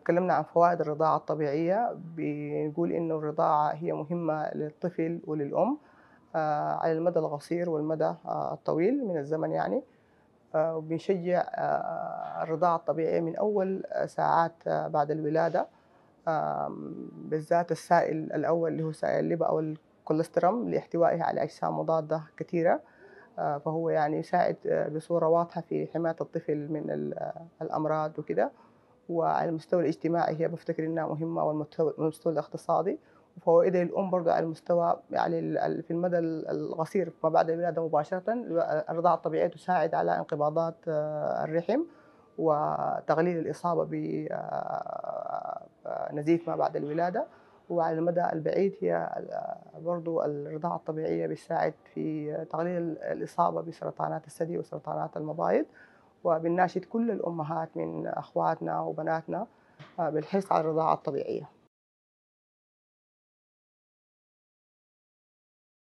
تكلمنا عن فوائد الرضاعة الطبيعية. بنقول إنه الرضاعة هي مهمة للطفل وللأم آه، على المدى القصير والمدى آه، الطويل من الزمن يعني. آه، وبنشجع الرضاعة الطبيعية من أول ساعات بعد الولادة. بالذات السائل الأول اللي هو سائل اللبن أو الكوليسترول لاحتوائه على أجسام مضادة كثيرة. فهو يعني يساعد بصورة واضحة في حماية الطفل من ال- الأمراض وكده. وعلى المستوى الاجتماعي هي بفتكر إنها مهمة والمستوى الاقتصادي. وفوائدها للأم برضه على المستوى يعني في المدى ال- القصير ما بعد الولادة مباشرة. الرضاعة الطبيعية تساعد على انقباضات آه، الرحم وتقليل الإصابة بنزيف ما بعد الولادة. وعلى المدى البعيد هي برضو الرضاعة الطبيعية بتساعد في تقليل الإصابة بسرطانات الثدي وسرطانات المبايض. وبنناشد كل الأمهات من أخواتنا وبناتنا بالحرص على الرضاعة الطبيعية.